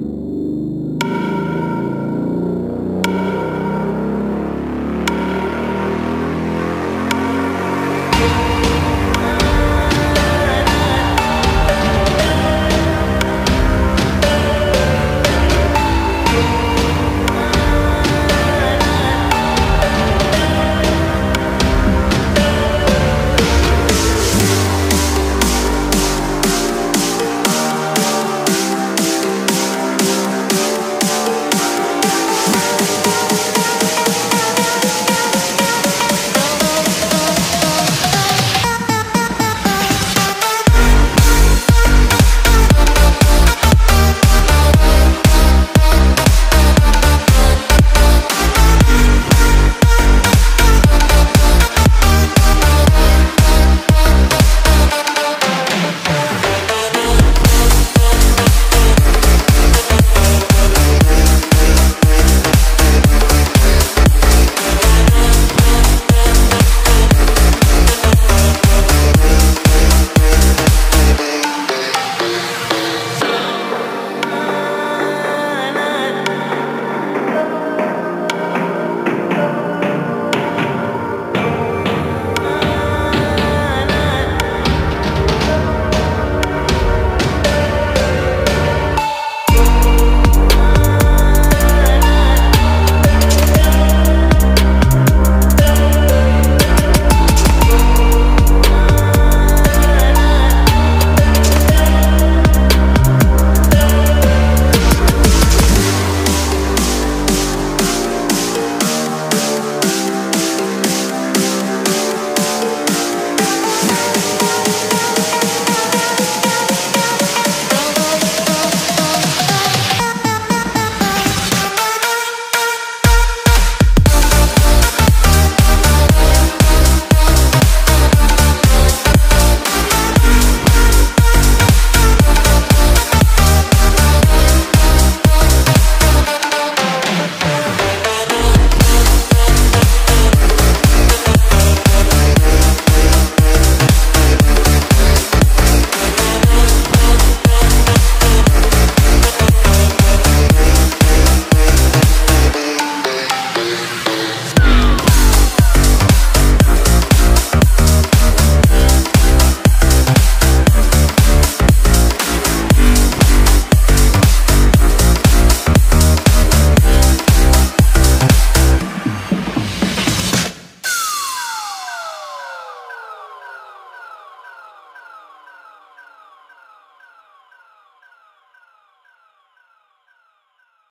you